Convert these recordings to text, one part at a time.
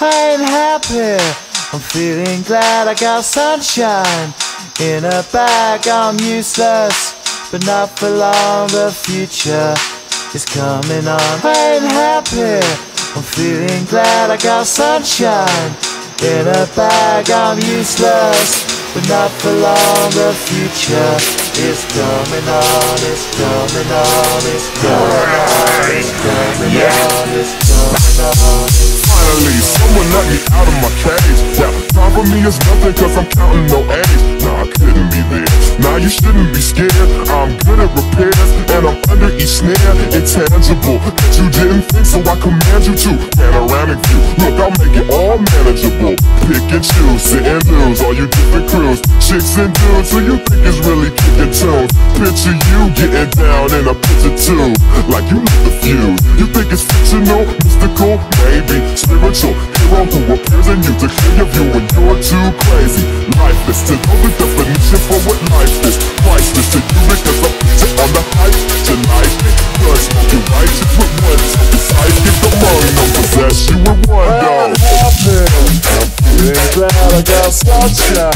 I ain't happy. I'm feeling glad I got sunshine in a bag. I'm useless, but not for long. The future is coming on. I ain't happy. I'm feeling glad I got sunshine in a bag. I'm useless, but not for long. The future is coming on. It's coming on. It's coming on. It's coming on. It's coming on. Finally, someone let me out of my cage. Yeah, time for me is nothing cause I'm counting no A's. Nah, I couldn't be there. Nah, you shouldn't be scared. Snare. Intangible that you didn't think, so I command you to. Panoramic view. Look, I'll make it all manageable. Pick and choose, sit and lose, all you different crews. Chicks and dudes who you think is really kicking tunes. Picture you getting down in a picture too. Like you lit the fuse. You think it's fictional, mystical, maybe spiritual. Hero who appears in you to clear your view when you're too crazy. Lifeless to know the definition got sunshine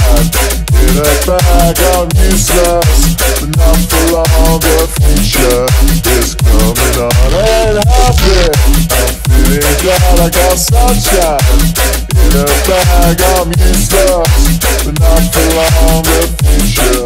in a bag. I'm useless, but not for long. The future is coming on. I'm happy. I'm feeling glad I got sunshine in a bag. I'm useless, but not for long. The future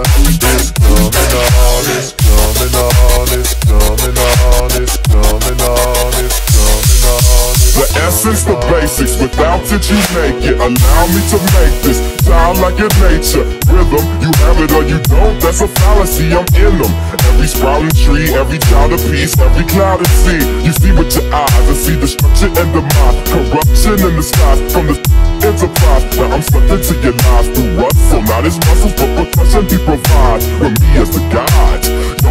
essence, the basics, without it you make it. Allow me to make this sound like your nature. Rhythm, you have it or you don't, that's a fallacy, I'm in them Every sprouting tree, every child of peace, every cloud and sea You see with your eyes and see destruction and demise Corruption in the skies from the enterprise Now I'm something to your lies. Through rust So not as muscles but percussion he provides. With me as the guide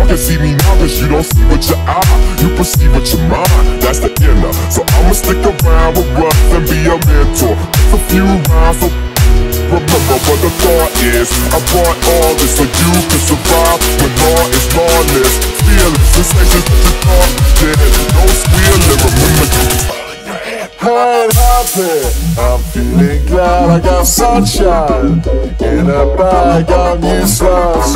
Y'all can see me now cause you don't see with your eye You perceive with your mind, that's the inner. So I'ma stick around with Russ and be a mentor. Just a few rhymes so Remember what the thought is. I brought all this so you can survive When law is lawless. Fearless sensations that you thought did. No squealing, remember you I'm happy. I'm feeling glad I got sunshine in a bag. I'm useless,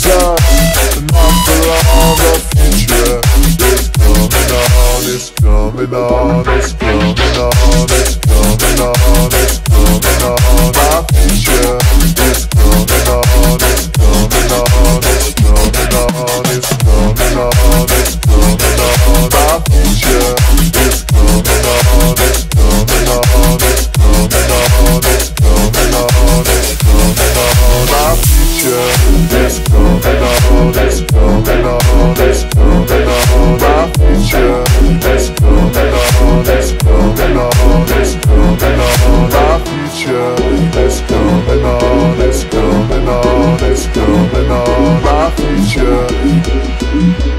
Thank you.